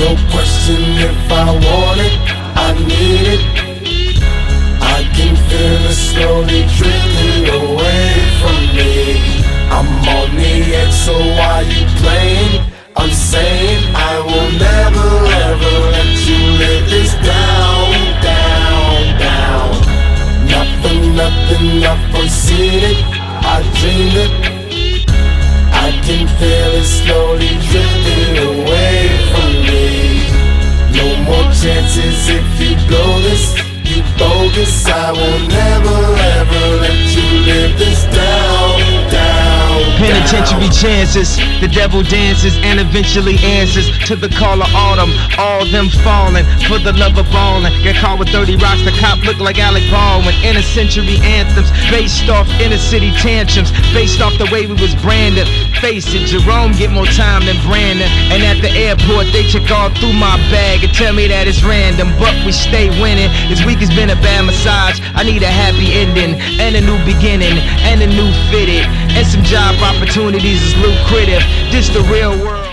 No question. If I want it, I need it. I can feel it slowly drifting away from me. I'm on the edge, so why you playing? I'm saying I will never ever let you let this down, down, down. Nothing, nothing, I've it, I dreamed it. I can feel it slowly drifting chances if you blow this, you bogus. I will never ever let you live this down, down. Penitentiary chances, the devil dances and eventually answers to the call of autumn. All them falling for the love of ballin'. Get caught with 30 rocks, the cop look like Alec Baldwin. Inner century anthems based off inner city tantrums, based off the way we was branded. Face it, Jerome get more time than Brandon. And airport, they check all through my bag and tell me that it's random, but we stay winning. This week has been a bad massage. I need a happy ending and a new beginning and a new fitted and some job opportunities is lucrative. This the real world.